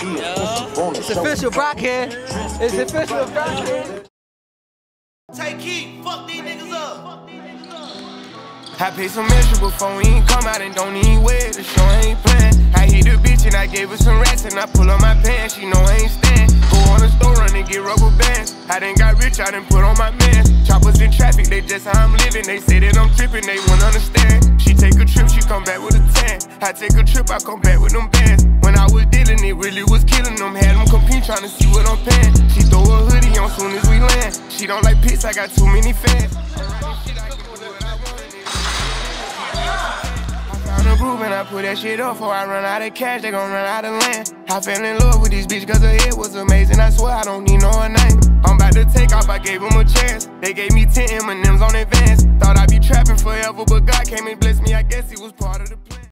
It's official, Brock here. It's official, Brock here. Take heat, fuck these niggas up. I paid some extra before we ain't come out and don't even wear The show ain't playing. I hit the bitch and I gave her some rats and I pull up my pants. She know I ain't stand. Go on the store run and get rubber bands. I done got rich, I done put on my man. Choppers in traffic, they just how I'm living. They say that I'm tripping, they won't understand. She take a trip, she come back with a tan. I take a trip, I come back with them bands. When I was dealing, it really was killing them. Had them compete trying to see what I'm paying. She throw a hoodie on soon as we land. She don't like pits, I got too many fans. A groove and I put that shit up before I run out of cash, they gon' run out of land. I fell in love with this bitch cause her head was amazing. I swear I don't need no name. I'm about to take off, I gave them a chance. They gave me 10 M&M's on advance. Thought I'd be trapping forever, but God came and blessed me. I guess he was part of the plan.